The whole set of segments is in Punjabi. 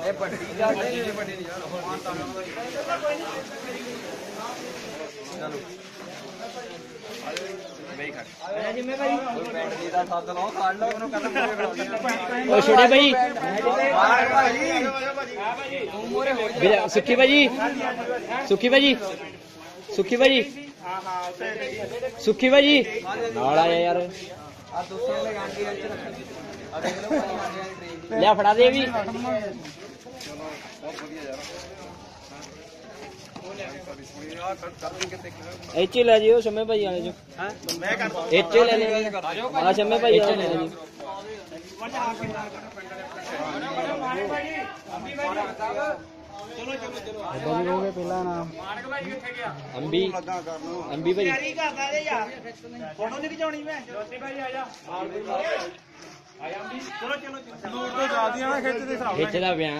ਇਹ ਪੱਟੀ ਜਾ ਇਹ ਪੱਟੀ ਨਹੀਂ ਚਲੋ ਬਈ ਖੜ ਪਿੰਡ ਦੀ ਦਾ ਸੱਦ ਲਓ ਖੜ ਲਓ ਉਹਨੂੰ ਕਹਿੰਦਾ ਮੂਰੇ ਖੜਾਉਣੀ ਓ ਭਾਈ। ਸੁੱਖੀ ਭਾਜੀ ਸੁੱਖੀ ਭਾਜੀ ਸੁੱਖੀ ਭਾਜੀ ਸੁੱਖੀ ਭਾਜੀ ਨਾਲ ਆਇਆ ਯਾਰ। ਆ ਦੂਸਰੇ ਦੇ ਗਾਂਡੀ ਰੱਖ ਆ ਦੇਖ ਲਓ ਭਾਈ ਗਾਂਡੀ ਵਾਲੀ ਟ੍ਰੇਨ ਲਿਆ ਫੜਾ ਦੇ ਵੀ। ਇੱਥੇ ਲੈ ਜਿਓ ਸ਼ਮੇ ਭਾਈ ਵਾਲੇ ਜੋ ਹਾਂ ਮੈਂ ਕਰ ਇੱਥੇ ਲੈ ਲੈ ਆ ਸ਼ਮੇ ਭਾਈ ਵਾਲੇ ਲੈ ਜੀ ਬੋਲੀ ਹੋ ਗਏ ਪਹਿਲਾਂ ਨਾ ਅੰਬੀ ਅੰਬੀ ਭਾਈ ਲੋੜ ਤੋਂ ਜ਼ਿਆਦੀਆਂ ਨਾ ਖਿੱਚ ਦੇ ਹਿਸਾਬ ਖਿੱਚਦਾ ਪਿਆ।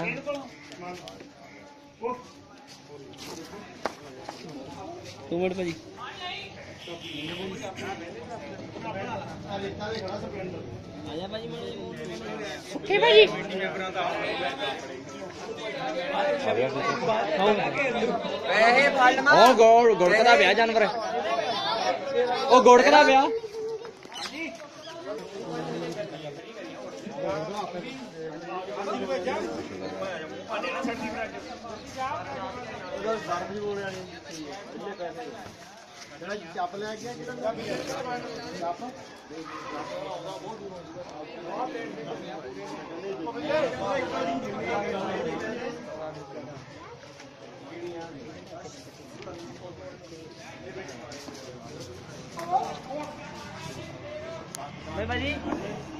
ਤੂੰ ਮੜ ਭਾਜੀ। ਆਜਾ ਭਾਜੀ ਸੁੱਖੇ ਭਾਜੀ। ਪੈਸੇ ਫੜ ਉਹ ਗੋੜ ਗੋੜਕਦਾ ਪਿਆ ਜਾਨਵਰ। ਉਹ ਗੋੜਕਦਾ ਪਿਆ। चाप लैके भाई भाजी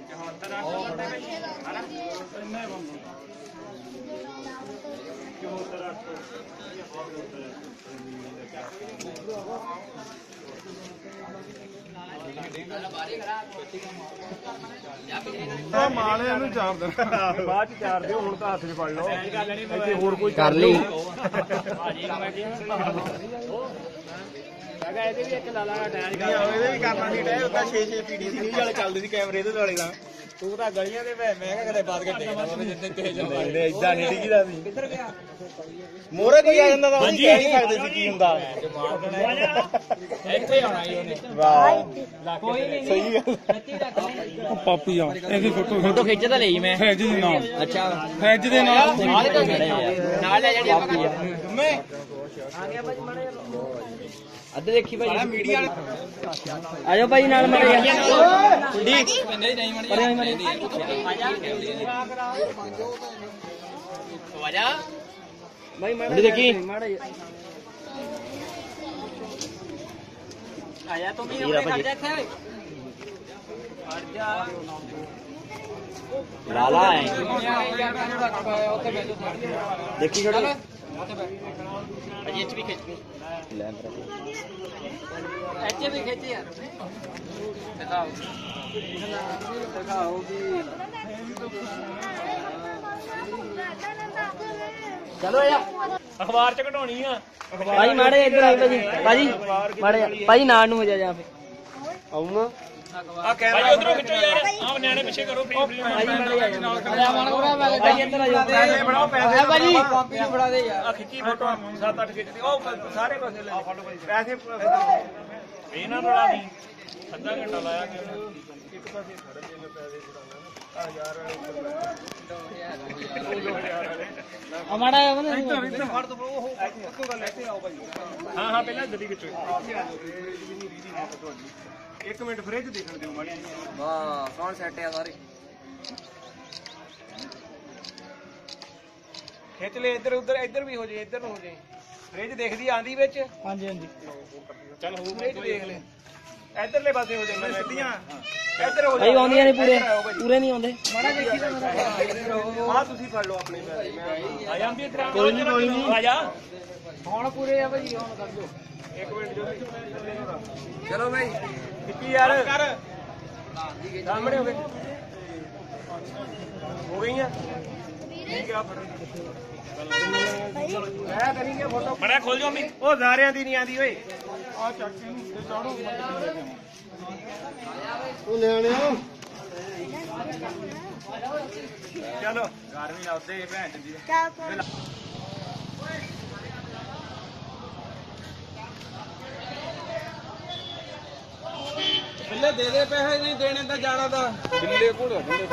ਗਿਆ ਕਿਹੜਾ ਚੱਪ ਜੰਮੇ ਭਾਜੀ ਜੰਮੇ ਭਾਜੀ ਜੰਮੇ ਭਾਜੀ ਇੱਧਰ ਆ ਮਾਲ ਇਹਨੂੰ ਚਾਰ ਦੇਣਾ ਬਾਅਦ ਚ ਚਾਰ ਦਿਓ ਹੁਣ ਤਾਂ ਹੱਥ 'ਚ ਫੜ ਲਓ। ਇੱਥੇ ਹੋਰ ਕੋਈ ਕਰ ਲਈ। ਇਹਦੇ ਵੀ ਕਰਨਾ ਸੀ ਟਾਇਰ ਉਹਦਾ 6 6 ਪੀਡੀਸੀ ਨਹੀਂ ਵਾਲੇ ਚੱਲਦੇ ਸੀ ਕੈਮਰੇ ਇਹਦੇ ਵਾਲੇ ਦਾ ਤੂੰ ਤਾਂ ਗਲੀਆਂ ਦੇ ਮੈਂ ਮੈਂ ਕਦੇ ਬਾਤ ਕੇ ਦੇਖਦਾ ਉਹਨੇ ਜਿੱਤੇ ਤੇਜ਼ ਨਹੀਂ ਇਦਾਂ ਨਹੀਂ ਡਿੱਗਦਾ ਸੀ। ਕਿੱਧਰ ਗਿਆ? ਮੋਰੇ ਕੋਈ ਆ ਜਾਂਦਾ ਤਾਂ ਉਹਦੀ ਕਹਿ ਨਹੀਂ ਸਕਦੇ ਸੀ ਕੀ ਹੁੰਦਾ। ਇੱਥੇ ਆਉਣਾ ਹੀ ਉਹਨੇ। ਵਾਹ। ਕੋਈ ਨਹੀਂ ਸਹੀ ਗੱਲ ਪਾਪੀ ਆ। ਇਹਦੀ ਫੋਟੋ ਫੋਟੋ ਖਿੱਚ ਤਾਂ ਲਈ ਮੈਂ। ਫੈਜ ਦੇ ਨਾਲ। ਅੱਛਾ। ਫੈਜ ਦੇ ਨਾਲ। ਨਾਲ ਆ ਨਾਲ ਲੈ ਜਿਹੜੀ ਆਪਾਂ ਮੈਂ ਅੱਧੇ ਦੇਖੀ ਭਾਈ ਮੀਡੀਆ ਆਜੋ ਭਾਈ ਨਾਲ ਮੜੇ ਕੁੰਡੀ ਪਰੇ ਆਈ ਮੜੇ ਆਜਾ ਭਾਈ ਮੜੇ ਦੇਖੀ ਆਇਆ ਤੂੰ ਵੀ ਆਪਣੇ ਖੜ ਜਾ ਇੱਥੇ ਖੜ ਜਾ ਲਾਲਾ ਹੈ ਦੇਖੀ ਖੜੋ। ਅਜੇ ਚ ਵੀ ਖਿੱਚ ਲੈ ਇੱਥੇ ਵੀ ਖਿੱਚ ਯਾਰ ਦਿਖਾਓ ਦਿਖਾਓ ਵੀ ਚਲੋ ਯਾਰ। ਅਖਬਾਰ ਚ ਘਟਾਉਣੀ ਆ। ਭਾਈ ਮਾੜੇ ਇੱਧਰ ਆਈ ਭਾਜੀ ਭਾਜੀ ਮਾੜੇ ਭਾਈ ਨਾਲ ਨੂੰ ਹੋ ਜਾ ਜਾ ਫੇ ਆਉਣਾ ਆ ਕੈਮਰਾ ਉਧਰੋਂ ਖਿੱਚੋ ਯਾਰ ਆ ਨਿਆਣੇ ਪਿੱਛੇ ਕਰੋ ਫ੍ਰੀ ਫ੍ਰੀ ਭਾਈ ਭਾਈ ਇੱਧਰ ਆ ਜਾ ਪੈਸੇ ਬਣਾਓ ਪੈਸੇ ਭਾਜੀ ਕਾਪੀ ਫੜਾ ਦੇ ਯਾਰ ਆ ਖਿੱਚੀ ਫੋਟੋ 7-8 ਖਿੱਚਦੀ ਉਹ ਸਾਰੇ ਪਾਸੇ ਲੈ ਪੈਸੇ ਇਹਨਾਂ ਨੂੰ ਲਾ ਦੀ ਅੱਧਾ ਘੰਟਾ ਲਾਇਆ ਇੱਕ ਪਾਸੇ ਖੜੇ ਨੇ ਪੈਸੇ ਫੜਾਉਣਾ ਆ ਯਾਰ ਆ ਮਾੜਾ ਆ ਬੰਦੇ ਫੜ ਦੋ ਉਹ ਇੱਕੋ ਗੱਲ ਇੱਥੇ ਆਓ ਭਾਈ ਹਾਂ ਹਾਂ ਪਹਿਲਾਂ ਜਦੀ ਖਿੱਚੋ ਇੱਕ ਮਿੰਟ ਫ੍ਰਿਜ ਦੇਖਣ ਦਿਓ ਮਾੜੀ ਵਾਹ ਕੌਣ ਸੈੱਟ ਆ ਸਾਰੇ। ਖਿੱਚ ਲੈ ਇੱਧਰ ਉੱਧਰ ਇੱਧਰ ਵੀ ਹੋ ਜੇ ਇੱਧਰ ਨੂੰ ਹੋ ਜੇ। ਫ੍ਰਿਜ ਦੇਖਦੀ ਆਂਦੀ ਵਿੱਚ? ਹਾਂਜੀ ਹਾਂਜੀ। ਚੱਲ ਹੋ ਫ੍ਰਿਜ ਦੇਖ ਲੈ। ਇਧਰਲੇ ਪਾਸੇ ਹੋ ਜਾਂਦੇ ਸਿੱਧੀਆਂ। ਇੱਧਰ ਹੋ ਭਾਈ ਆਉਂਦੀਆਂ ਨੇ ਪੂਰੇ। ਪੂਰੇ ਨਹੀਂ ਆਉਂਦੇ। ਆਹ ਤੁਸੀਂ ਫੜ ਲਓ ਆਪਣੇ ਪੈਸੇ। ਮੈਂ ਆ ਜਾਂਦੀ ਇਧਰ ਕੋਈ ਨਹੀਂ ਕੋਈ ਨਹੀਂ ਆ ਜਾ। ਇੱਕ ਮਿੰਟ ਜੋ ਚਲੋ ਭਾਈ। ਕਿੱਤੀ ਯਾਰ। ਕਰ। ਸਾਹਮਣੇ ਹੋ ਗਏ। ਹੋ ਗਈਆਂ। ਬੜਾ ਖੋਲ ਜੋ ਅੰਮੀ ਉਹ ਜ਼ਾਰਿਆਂ ਦੀ ਨਹੀਂ ਆਂਦੀ ਓਏ। ਆ ਚੱਕ ਇਹਨੂੰ ਤੇ ਚਾੜੋ ਉਹ ਨਿਆਣਿਓ ਚਲੋ। ਘਰ ਵੀ ਲਾਉਂਦੇ ਭੈਣ ਜੀ ਬਿੱਲੇ ਦੇ ਦੇ ਪੈਸੇ ਨਹੀਂ ਦੇਣੇ ਤਾਂ ਜਾਣਾ ਤਾਂ। ਬਿੱਲੇ ਕੋਲ ਬਿੱਲੇ